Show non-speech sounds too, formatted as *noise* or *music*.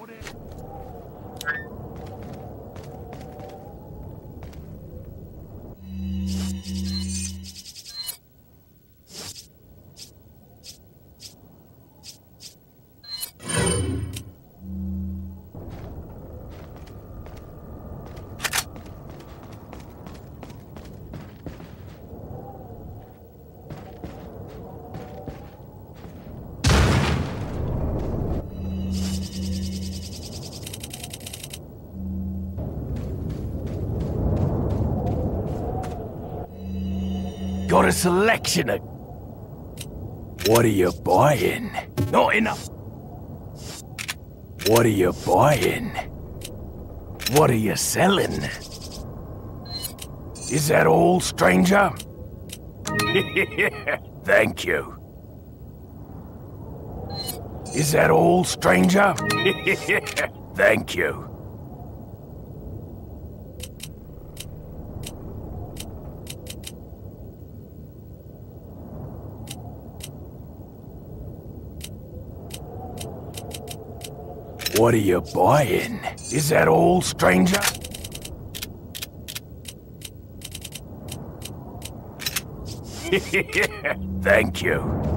俺 Got a selection of... What are you buying? Not enough. What are you buying? What are you selling? Is that all, stranger? *laughs* Thank you. Is that all, stranger? *laughs* Thank you. What are you buying? Is that all, stranger? *laughs* Thank you.